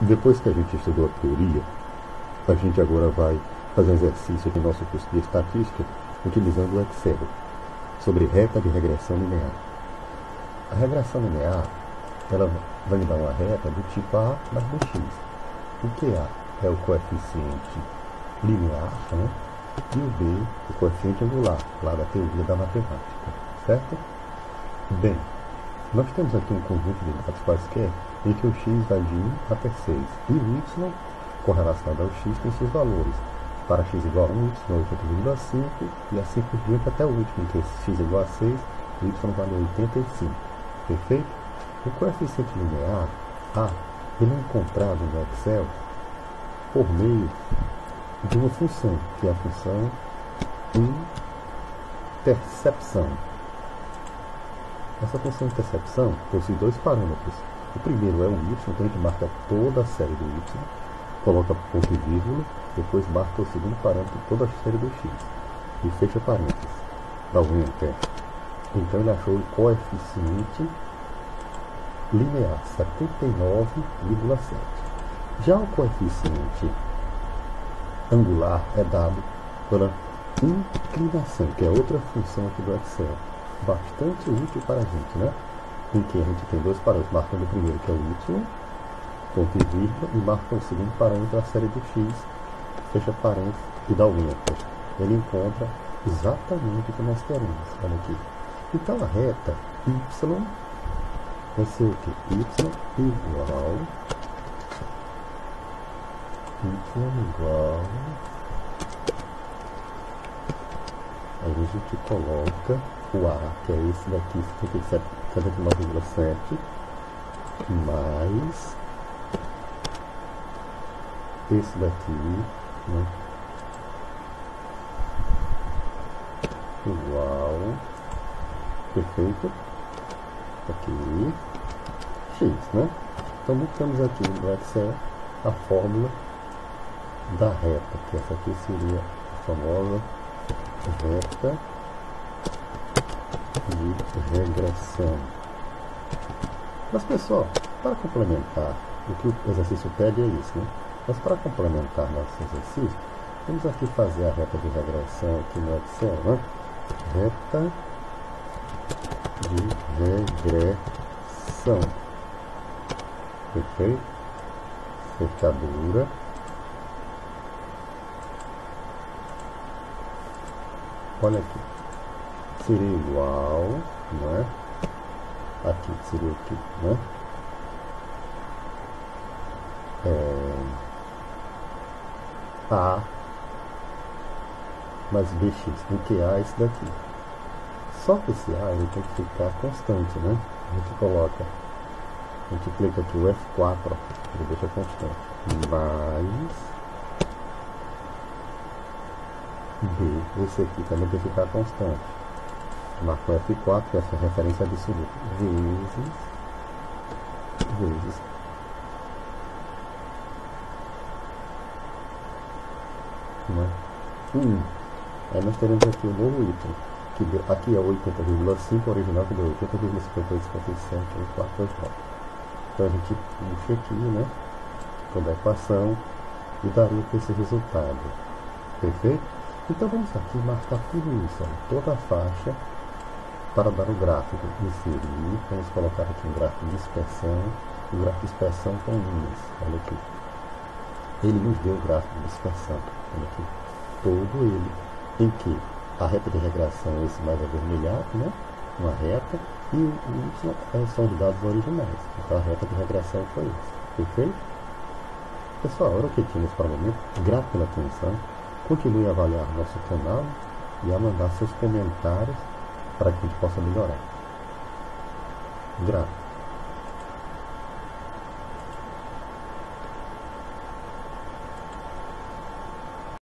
Depois que a gente estudou a teoria, a gente agora vai fazer um exercício no nosso curso de estatística utilizando o Excel sobre reta de regressão linear. A regressão linear ela vai me dar uma reta do tipo A mais do X. O que A é o coeficiente linear né? e o B o coeficiente angular, lá da teoria da matemática. Certo? Bem, nós temos aqui um conjunto de dados quaisquer em que o x vai de 1 até 6 e o y, correlacionado ao x, tem seus valores. Para x igual a 1, y é 8,5 e assim por diante até o último, em que x igual a 6, o y vale 85. Perfeito? O coeficiente linear, A, ele é encontrado no Excel por meio de uma função, que é a função intercepção. Essa função intercepção possui dois parâmetros. O primeiro é o y, então a gente marca toda a série do y, coloca ponto e vírgula, depois marca o segundo parâmetro, toda a série do x, e fecha parênteses. Dá um enter. Então ele achou o coeficiente linear, 79,7. Já o coeficiente angular é dado pela inclinação, que é outra função aqui do Excel bastante útil para a gente, né? Em que a gente tem dois parâmetros, marcando o primeiro que é o y, ponto e vírgula, e marca o segundo parâmetro, a série do x, fecha parênteses e dá o enter. Ele encontra exatamente o que nós queremos. Olha aqui. Então a reta y vai ser o que? y igual y igual aí a gente coloca o A, que é esse daqui, 79,7, mais esse daqui, né? igual, perfeito, aqui, x, né? Então, temos aqui no Excel a fórmula da reta, que essa aqui seria a famosa reta de regressão. Mas pessoal, para complementar, o que o exercício pede é isso, né? Mas para complementar nosso exercício, vamos aqui fazer a reta de regressão aqui no Excel, né? Reta de regressão. Perfeito? Fechadura. Olha aqui seria igual, né? Aqui seria aqui, né? É, A mais BX, em que A esse daqui. Só que esse A ele tem que ficar constante, né? A gente coloca, a gente clica aqui o F4, ó, ele deixa constante. Mais B, esse aqui também tem que ficar constante marco F4, que é essa referência absoluta, vezes, vezes, né? 1. Aí nós teremos aqui o novo item, que deu, aqui é 80,5, original que deu 80,58,57, 429. Então a gente puxa aqui, né? Toda a equação e daria com esse resultado. Perfeito? Então vamos aqui marcar tudo isso, toda a faixa para dar o gráfico, inserir, vamos colocar aqui um gráfico de dispersão, o gráfico de dispersão com linhas, olha aqui. Ele nos deu o gráfico de dispersão, olha aqui, todo ele, em que a reta de regressão é esse mais avermelhado, né? uma reta, e o Y é, são os dados originais. Então a reta de regressão foi esse. Perfeito? Pessoal, era o que tínhamos para o momento. Grato pela atenção. Continue a avaliar nosso canal e a mandar seus comentários para que a gente possa melhorar. Grato.